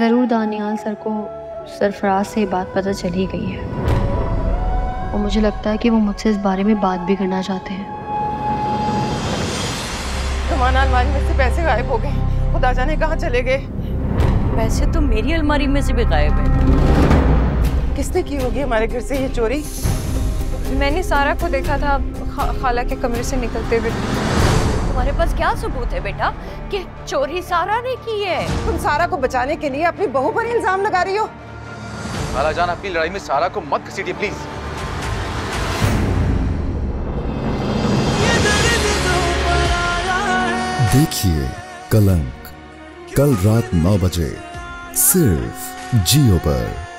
ज़रूर दानियाल सर को सरफराज से बात पता चली गई है। और मुझे लगता है कि वो मुझसे इस बारे में बात भी करना चाहते हैं। जमाना अलमारी में से पैसे गायब हो गए। खुदा जाने कहाँ चले गए? पैसे तो मेरी अलमारी में से भी गायब है। किसने की होगी हमारे घर से ये चोरी? मैंने सारा को देखा था खा, खाला के कमरे से निकलते हुए। तुम्हारे पास क्या सबूत है बेटा? कि चोरी सारा ने की है? तुम सारा को बचाने के लिए अपनी बहू पर इल्ज़ाम लगा रही हो। खाला जान अपनी लड़ाई में सारा को मत घसीटिए प्लीज़ देखिए कलंक। कल रात नौ बजे सिर्फ़ जियो पर।